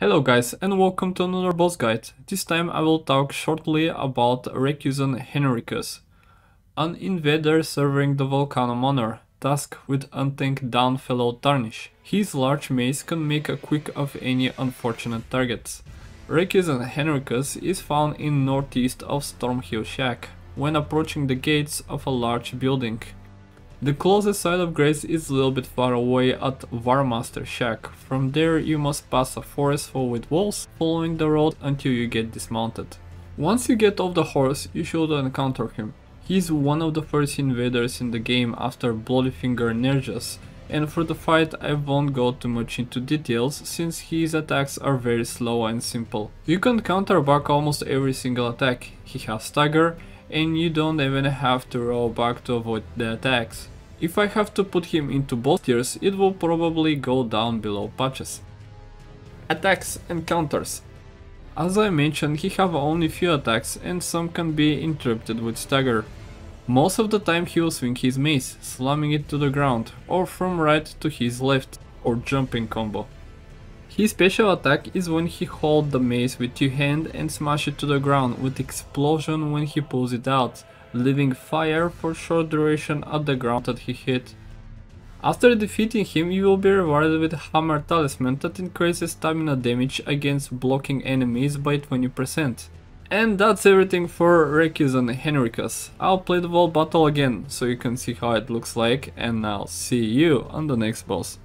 Hello guys and welcome to another boss guide. This time I will talk shortly about Recusant Henricus, an invader serving the Volcano Manor, tasked with hunting down fellow Tarnish. His large mace can make a quick of any unfortunate targets. Recusant Henricus is found in northeast of Stormhill Shack, when approaching the gates of a large building. The closest site of Grace is a little bit far away at Warmaster Shack. From there you must pass a forest full with walls, following the road until you get dismounted. Once you get off the horse, you should encounter him. He's one of the first invaders in the game after Bloody Finger Nerijus, and for the fight I won't go too much into details since his attacks are very slow and simple. You can counter back almost every single attack, he has stagger and you don't even have to roll back to avoid the attacks. If I have to put him into both tiers, it will probably go down below patches. Attacks and counters. As I mentioned, he have only few attacks and some can be interrupted with stagger. Most of the time he will swing his mace, slamming it to the ground, or from right to his left, or jumping combo. His special attack is when he holds the mace with two hands and smash it to the ground with explosion when he pulls it out, leaving fire for short duration at the ground that he hit. After defeating him, you will be rewarded with Hammer Talisman that increases stamina damage against blocking enemies by 20%. And that's everything for Recusant Henricus. I'll play the whole battle again, so you can see how it looks like, and I'll see you on the next boss.